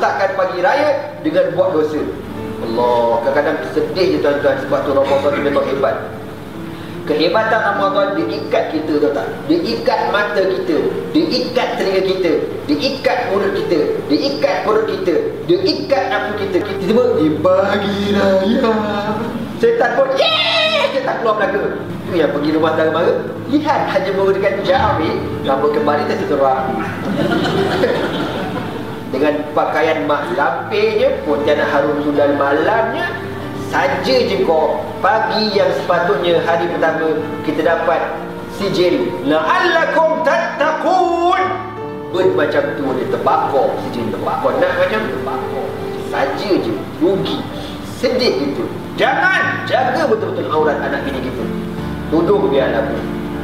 pagi raya dengan buat dosa. Allah, kadang-kadang sedih je tuan-tuan sebab tu Ramadan ni memang hebat. Kehebatan Ramadan diikat kita tahu tak? Diikat mata kita, diikat telinga kita, diikat mulut kita, diikat perut kita, diikat nafsu kita. Kita semua di pagi raya. Setan pun, yeay! Setan keluar belaka. Itu yang pergi rumah tangga mara. Lihat hanya menggunakan jari, rambut kembali terseterang. Dengan pakaian mak lampirnya, pontianak harum sudah malamnya, saja je kau. Pagi yang sepatutnya hari pertama kita dapat sijil la'allakum tattaqun. Bermacam tu dia terbakar. Sijil terbakar. Nak macam terbakar. Saja je. Rugi. Sedih gitu jangan jaga betul-betul aurat anak bini kita. Tudung biar lagu.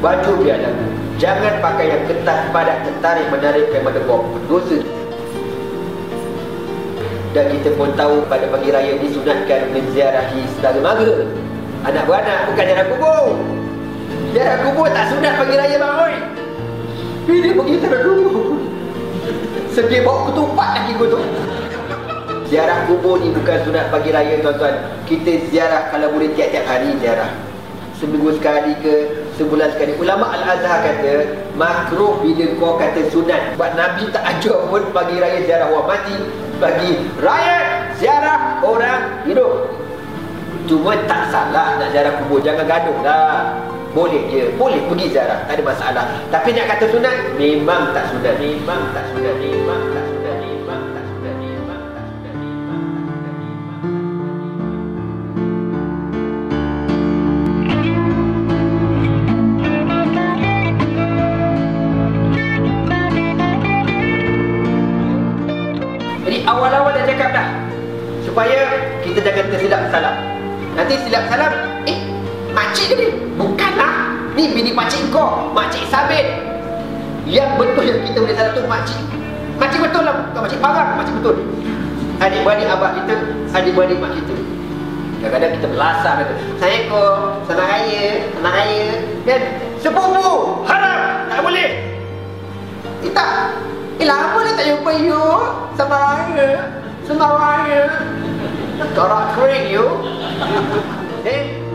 Baju biar lagu. Jangan pakai yang ketat padat tertarik menarik kepada kau. Berdosa dan kita pun tahu pada pagi raya disunatkan menziarahi saudara mara anak beranak bukan jarak kubur. Jarak kubur tak sunat pagi raya bang oi ini pergi jarak kubur? Sedih bawa ketupat lagi tu. Ziarah kubur ni bukan sunat pagi raya tuan-tuan. Kita ziarah kalau boleh tiap-tiap hari ziarah seminggu sekali ke sebulan sekali. Ulama al-azhar kata makruh bila kau kata sunat. Sebab nabi tak ajar pun pagi raya ziarah orang mati bagi rakyat ziarah orang hidup. Cuma tak salah nak ziarah kubur jangan gaduh lah. Boleh je boleh pergi ziarah tak ada masalah. Tapi nak kata sunat memang tak sunat memang tak sunat memang tak sunat awal-awal dah cakap dah. Supaya kita jangan tersilap salah Nanti silap salam Eh, makcik ke ni? Bukanlah Ni bini makcik kau Makcik sabit. Yang betul yang kita boleh salah tu makcik. Makcik betul lah Bukan makcik parang Makcik betul. Adik-beradik abah kita Adik-beradik mak kita. Kadang-kadang kita belasah kata Assalamualaikum Selamat Raya Selamat Raya. Kan? Sepupu Haram Tak boleh. Eh Eh lama dah tak jumpa you. Selamat Raya. Selamat Raya. Torak kering you. Eh